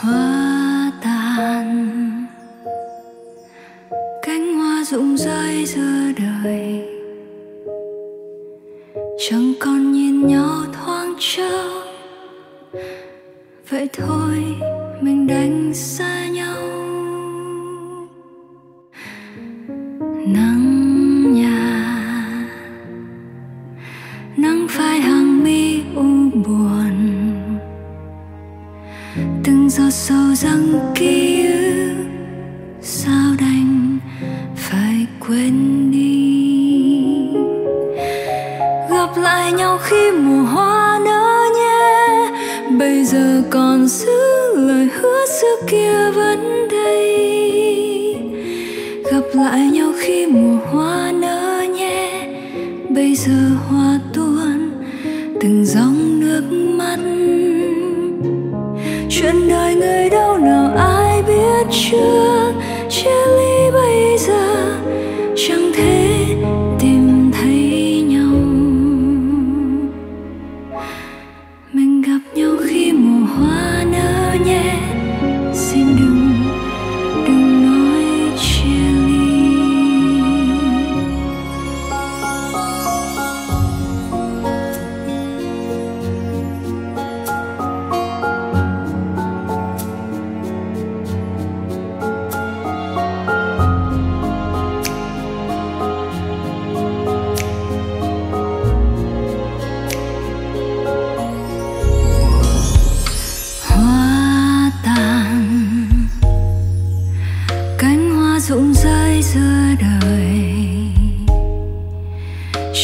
hoa tàn cánh hoa rụng rơi giữa đời. Chẳng còn nhìn nhau thoáng trông vậy thôi, mình đánh xa nhau. Nắng nhà. Nắng phai hàng mi u buồn. Từng giọt sầu răng ký ức, sao đành phải quên đi? Gặp lại nhau khi mùa hoa nở nhé, bây giờ còn giữ lời hứa xưa kia vẫn đây. Gặp lại nhau khi mùa hoa nở nhé, bây giờ hoa chuyện đời người đâu nào ai biết chưa? chia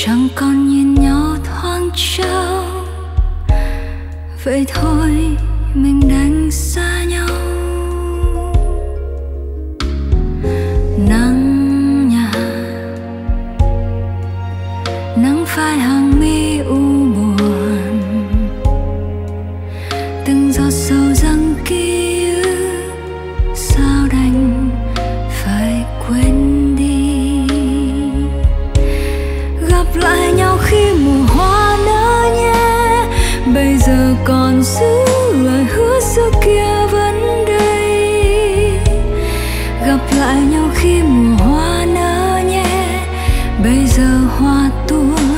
chẳng còn nhìn nhau thoáng trao vậy thôi mình đánh xa nhau. Nắng nhà. Nắng phai hàng mi u bây giờ còn giữ lời hứa xưa kia vẫn đây. Gặp lại nhau khi mùa hoa nở nhé bây giờ hoa tuôn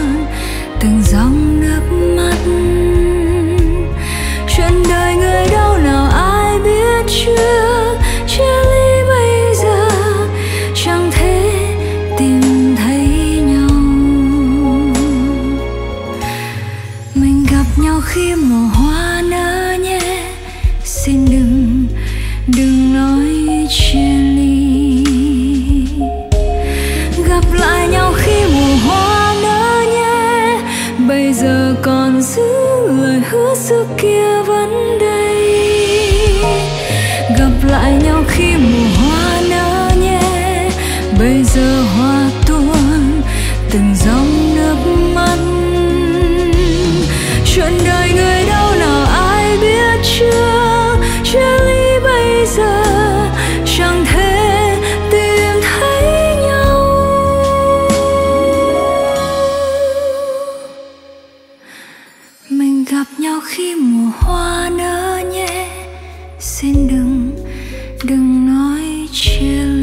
chia ly. Gặp lại nhau khi mùa hoa nở nhé bây giờ còn giữ lời hứa xưa kia vẫn đây. Gặp lại nhau khi mùa hoa nở nhé bây giờ hoa tuôn từng gió đừng nói chia